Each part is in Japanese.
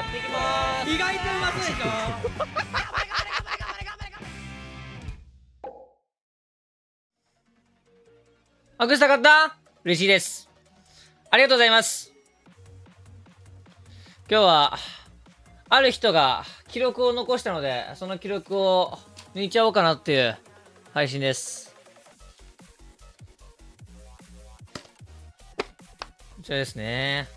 やっていきます。意外とうまそうでしょ？あくしたかった？嬉しいです。ありがとうございます。今日はある人が記録を残したのでその記録を抜いちゃおうかなっていう配信です。こちらですね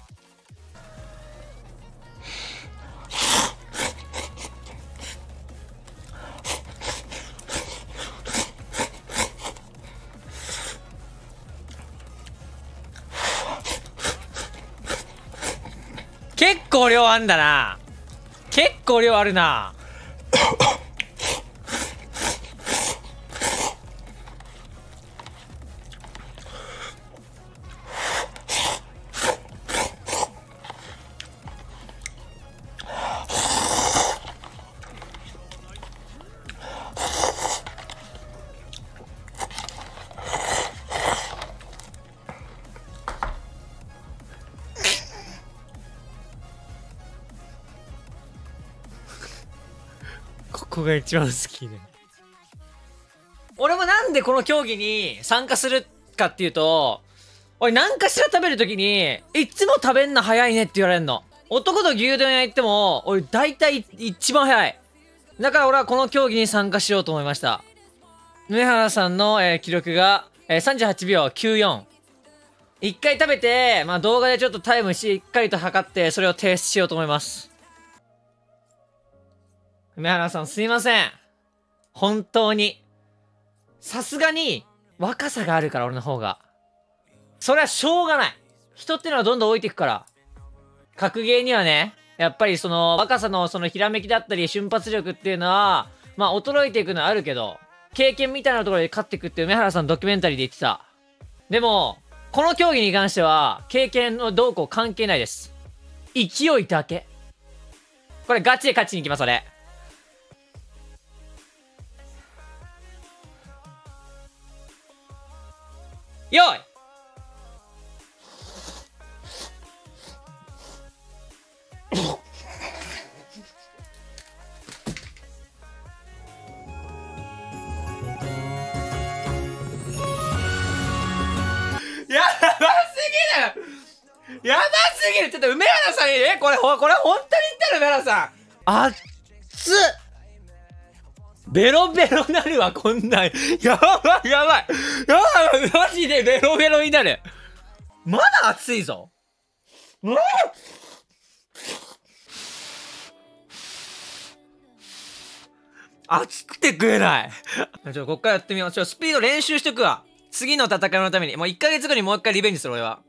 構量あんだな。結構量あるな。が一番好きで俺もなんでこの競技に参加するかっていうと俺何かしら食べるときにいつも食べんの早いねって言われるの。男と牛丼屋行っても俺大体一番早い。だから俺はこの競技に参加しようと思いました。梅原さんの、えー記録が、えー38秒94一回食べて、まあ、動画でちょっとタイムしっかりと測ってそれを提出しようと思います。梅原さんすいません。本当に。さすがに若さがあるから俺の方が。それはしょうがない。人ってのはどんどん老いていくから。格ゲーにはね、やっぱりその若さのそのひらめきだったり瞬発力っていうのは、まあ衰えていくのはあるけど、経験みたいなところで勝っていくって梅原さんドキュメンタリーで言ってた。でも、この競技に関しては、経験のどうこう関係ないです。勢いだけ。これガチで勝ちに行きます、俺。よい。やばすぎる。やばすぎる。ちょっと梅原さんにえこれほこれ本当に言ったの梅原さん。あっつっ。ベロベロなるわこんなん。やばいやばい。やばいマジでベロベロになる。まだ熱いぞ。うん。熱くて食えない。ちょこっからやってみようちょスピード練習しとくわ。次の戦いのために。もう1ヶ月後にもう一回リベンジする俺は。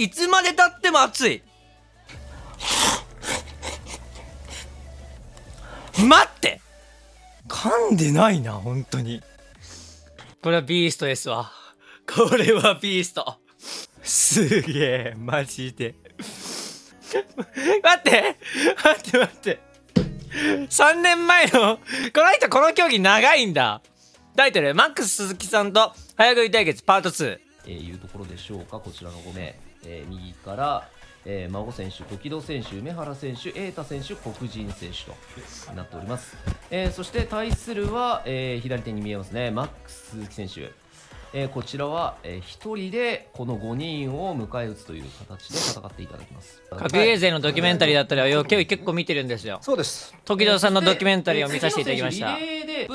いつまでたっても熱い。待って。噛んでないな本当に。これはビーストですわ。これはビースト。すげえマジで。待って。待って待って。3年前のこの人この競技長いんだ。タイトルマックス鈴木さんと早食い対決パート2えーいうところでしょうか、こちらの5名、えー右から、えー、孫選手、時戸選手、梅原選手、瑛太選手、黒人選手となっております。えーそして対するは、えー左手に見えますね、マックス鈴木選手。えーこちらは、え1人でこの5人を迎え撃つという形で戦っていただきます。格ゲー勢のドキュメンタリーだったりはよ結構見てるんですよそうです。時戸さんのドキュメンタリーを見させていただきました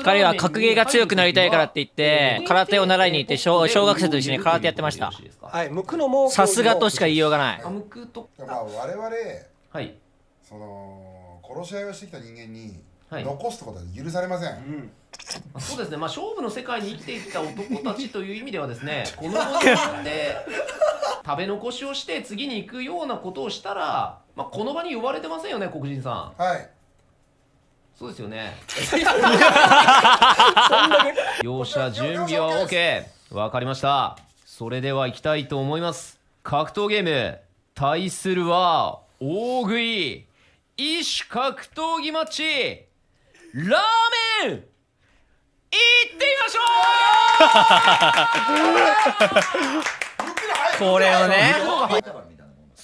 彼は格ゲーが強くなりたいからって言って空手を習いに行って小小学生と一緒に空手やってましたはい、向くのも。さすがとしか言いようがないあむくとまあ我々はいその殺し合いをしてきた人間にはい残すってことは許されません、うん。まあそうですね、まあ、勝負の世界に生きていった男たちという意味ではですね、この5人で食べ残しをして次に行くようなことをしたら、まあ、この場に呼ばれてませんよね、黒人さん。はいそうですよね。両者 準備は OK。わかりました。それでは行きたいと思います。格闘ゲーム、対するは大食い。異種格闘技マッチラーメン行ってみましょこれをね。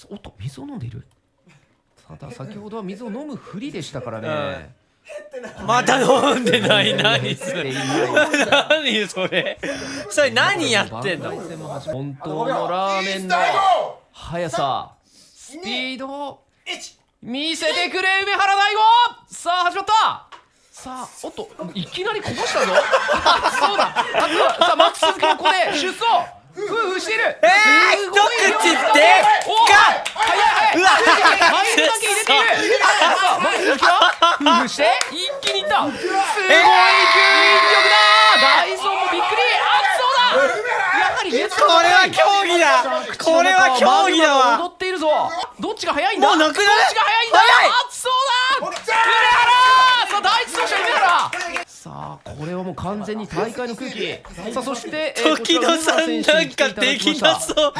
うおっと水を飲んでいる？ただ先ほどは水を飲むふりでしたからね、また飲んでない。何それ。何それそれ何やってんの？団体戦も始ま本当のラーメンの速さ。スピードを見せてくれ梅原大吾。さあ始まったさあおっといきなりこぼしたぞ。あそうだ。あとはさあマックス鈴木もここで出走。夫婦している。えー、一すごい。量口でっかお早い。早いうわ入るだけ入れている。さあマックス鈴木は夫婦して一気にいった。すごい吸引力だ。ダイソンもびっくり。熱そうだ。やはり熱これは競技だ。これは競技だわ。踊っているぞ。どっちが速いんだ？もうなくなる？どっちが速いんだ？速い。熱そうださあこれはもう完全に大会の空気。さあそして、えー時野さんなんかできなそう。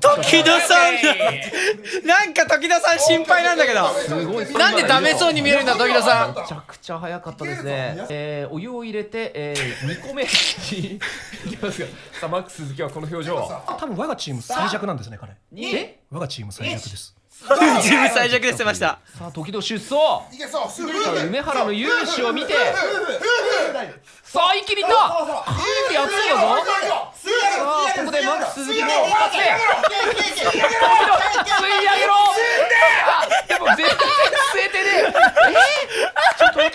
時野さんだなんか時野さん心配なんだけど。すごいなんでダメそうに見えるんだ時野さん。めちゃくちゃ早かったですね。えー、お湯を入れて、えー、2個目。に いきますが、さあマックス鈴木はこの表情。多分我がチーム最弱なんですね彼。え？我がチーム最弱です自分最弱でしてましたさあ時々出走。いけそう梅原の勇姿を見て、さあ一気にいった。かなり熱いだぞ。さあここでマックス鈴木も一発で吸い上げろ。あでも全然吸えてねえ。えー、ちょっと待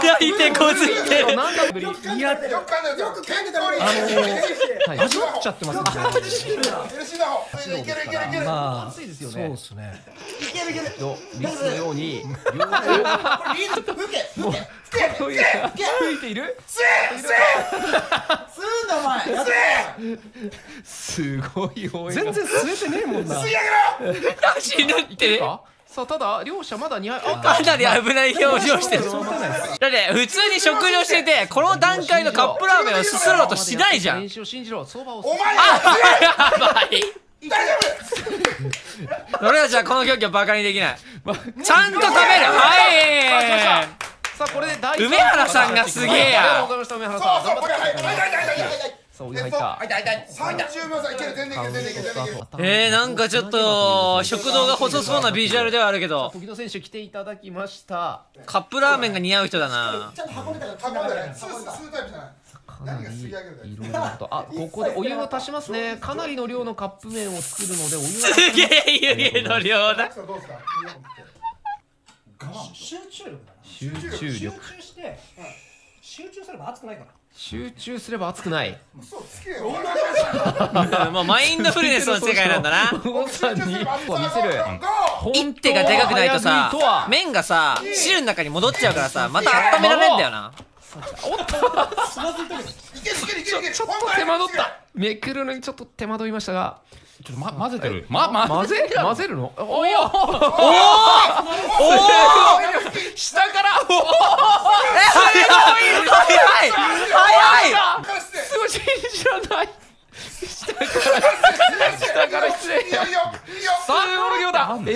って。かなり手こずってるなんだぶり。いや、よく噛んでるよく噛んでたあのー、はい。味わっちゃってますねヘルシーな方いけるいけるいけるまあ熱いですよそうねですねのリスのように両手を吹いているすごい応援全然吸えてねえもんな死ぬってさあただ両者まだ2敗あかなり危ない表情してる。だって普通に食事をしててこの段階のカップラーメンをすすろうとしないじゃん。練習を信じろ。そばをお前やばい。大丈俺たちはこの競技をバカにできない。ちゃんと食べる。はい。さあこれで第梅原さんがすげえや。ありがとうございました梅原夫さんそうそうこれはいはいはいはいはいはいさあお湯入った。30秒差いける全然いける全然いける全然いける。えー、なんかちょっと食堂が細そうなビジュアルではあるけど。時野選手来ていただきました。カップラーメンが似合う人だな。運んでない吸う吸うタイプじゃないかなりいろいろなことあここでお湯を足しますね。かなりの量のカップ麺を作るのでお湯すはげえ湯気の量だ。どうですか。集中力だな。集中集力中して集中すれば熱くないから。集中すれば熱くない。そうつけよ。もうマインドフルネスの世界なんだな。孫さんに一歩見せる一手がでかくないとさ麺がさ汁の中に戻っちゃうからさまた温められんだよな。いけるいけるいけるいけるちょっと手間取った。めくるのにちょっと手間取りましたがちょっと、ま、混ぜてる。まま混ぜ 混ぜるの？おお下から？おお早い。早い。早い。貸してすごい。信じらんない。下から下から失礼さあの量だえ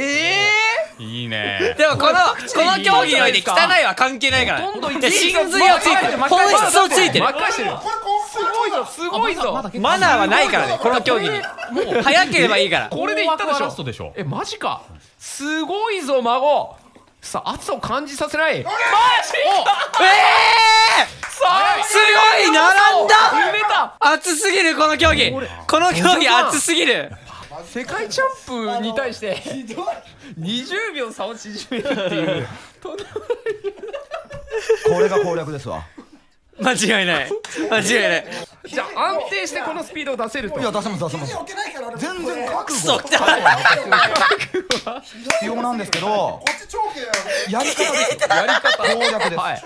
えい。い。ねでもこのこの競技におい。て汚い。は関係ない。からほとんどい。で真髄をつい。てる本質をつい。てるぞすごいぞ。マナーはないからねこの競技に。早ければいいから。これでいったでしラストょでしょ。えマジか。すごいぞ孫。さあ圧を感じさせない。マジええさあすごい並んだ。熱すぎるこの競技。この競技熱すぎる。世界チャンプに対して20秒差を縮めるっていう。とんでもこれが攻略ですわ間違いない。間違いない。じゃあ安定してこのスピードを出せると。いや出せます出せます。全然覚クソ悟汚必要なんですけどこっち長兄だよやり方です。やり方攻略ですはいっ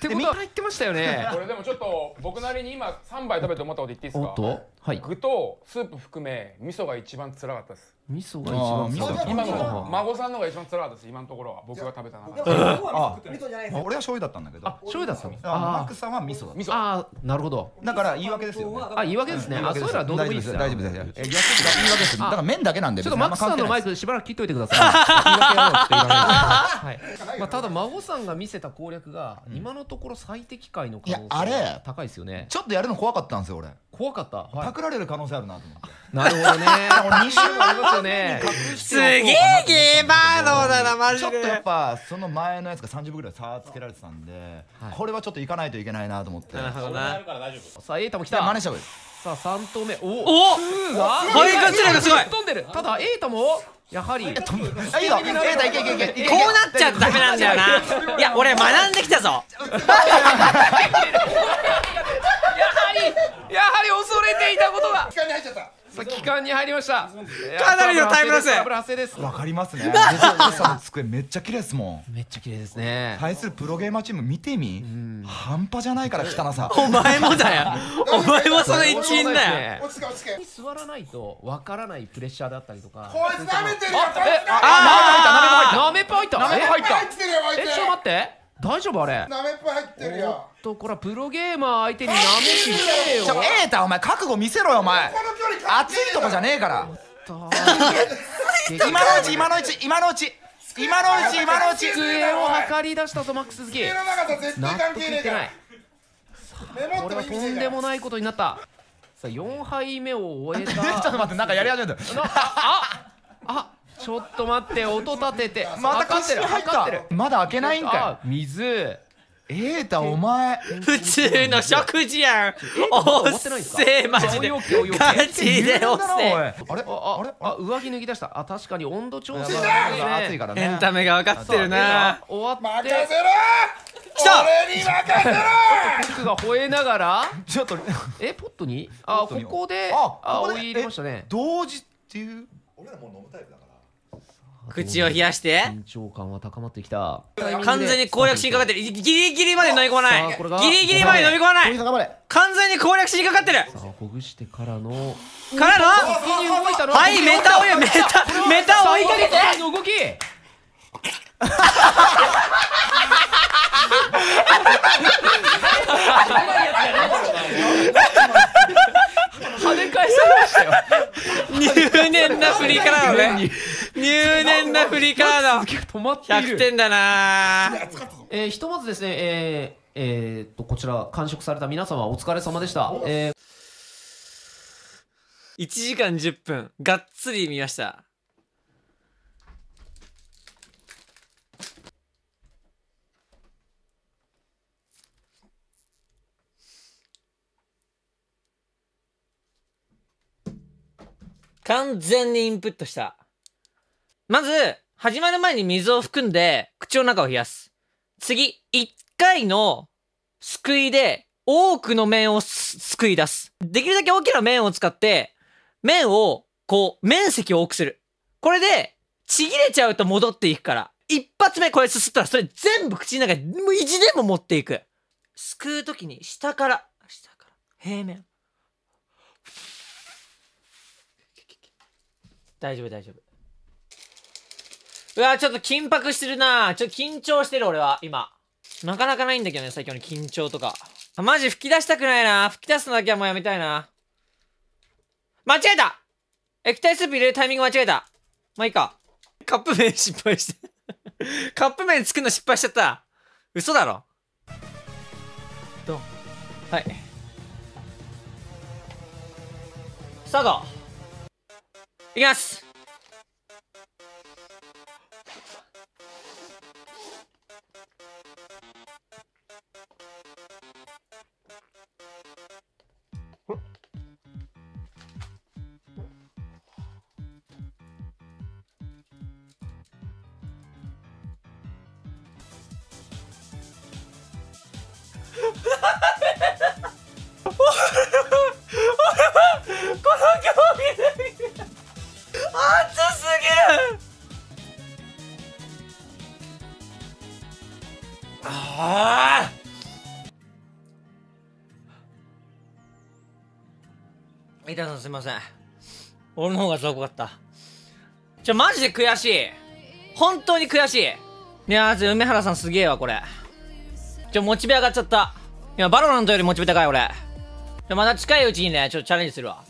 てことは言ってましたよね。これでもちょっと僕なりに今3杯食べて思ったこと言っていいですか？おっと？はい。具とスープ含め味噌が一番辛かったです味噌が一番強い今の孫さんのが一番辛かったです。今のところは僕が食べた中であ味噌じゃないです俺は醤油だったんだけど。あ醤油だったの？あマッあクさんは味噌だっ味噌。あーなるほど。ただから言い訳ですよね。あ言い訳ですね。あそういうのはどうでもいいですよ。大丈夫です。大丈夫ですえ逆に言い訳です。だから麺だけなんでちょっとマックスさんのマイククしばらく切っといてください。言い訳やろうって言わないではい。まあただ孫さんが見せた攻略が今のところ最適解の可能性いやあれ。が高いですよね。ちょっとやるの怖かったんですよ俺怖かった。はパクられる可能性あるなと思ってい。なるほどね。二週ありますよね。すげえゲーバードだなマジちょっとやっでぱその前のやつが30分ぐらい差つけられてたんで、はいこれはちょっといかないといけないなと思ってなるほどなさあエータも来た。真似した方がいいさあ三投目。おおツーが肺活量がすごい飛んでる。ただエータもやはり。あいいよえーたいけいけいけいけこうなっちゃダメなんだよな いや俺学んできたぞていたことが。機械に入っちゃった。さあ期間に入りました。かなりのタイムロストラブル発生です。わかりますね。机めっちゃ綺麗ですもん。めっちゃ綺麗ですね。対するプロゲーマーチーム見てみ。ん。半端じゃないから汚さ。お前もだよ。お前もその一員だよ。座らないとわからないプレッシャーだったりとか。こいつ舐めてるよこいつえ、舐あ、なめ大丈夫あれ？舐めっぱ入ってるおっよと、これはプロゲーマー相手になめしねえよ。ちょえーたお前覚悟見せろよお前。この距離感熱いとこじゃねえから。と。今のうち今のうち今のうち。今のうち今のうち。机を測り出したぞマックス好き机の長さ絶納対関得いってない。係ねえからメモこれはとんでもないことになった。さあ4杯目を終えた。ちょっと待ってなんかやり始めた。なああちょっと待って音立てて。また測ってる腰に入った。まだ開けないんかあ水。いえーたお前。普通の食事やん。おっせえマジで。ガチで。おっせえあれあああれあ上着脱ぎ出した。あ確かに温度調整。暑だい。からね。エンタメが分かってるな。終わって任せろ。来た。俺に任せろ。僕が吠えながら。ちょっと。えポットに？あここであここで？あお湯入れましたね。同時っていう？俺らもう飲むタイプだから口を冷やして。緊張感は高まってきた。完全に攻略しにかかってる。ギリギリまで飲み込まない。ギリギリまで飲み込まない。完全に攻略しにかかってる。さあほぐしてからの。からの？はいメタ追いメタメタを追いかけての動き跳ね返されましたよな振りからのね入念な振りからの止まってい。る100点だな。えーひとまずですねえーえーっとこちら完食された皆様お疲れ様でした。えー1時間10分。がっつり見ました完全にインプットした。まず始まる前に水を含んで口の中を冷やす。次1回のすくいで多くの麺をすすくい出す。できるだけ大きな麺を使って麺をこう面積を多くする。これでちぎれちゃうと戻っていくから。一発目これすすったらそれ全部口の中にもう意地でも持っていく。すくう時に下から下から平面。大丈夫大丈夫。うわちょっと緊迫してるな。ちょっと緊張してる俺は。今。なかなかないんだけどね最近の緊張とか。あマジ吹き出したくないな。吹き出すのだけはもうやめたいな。間違えた！液体スープ入れるタイミング間違えた。まあいいか。カップ麺失敗して。カップ麺作るの失敗しちゃった。嘘だろ。ドン。はい。スタートいきますウメさんすいません。俺の方が雑魚かった。ちょマジで悔しい。本当に悔しい。いやーウメハラさんすげえわこれ。ちょモチベ上がっちゃった。今バロラントよりモチベ高い俺。まだ近いうちにねちょっとチャレンジするわ。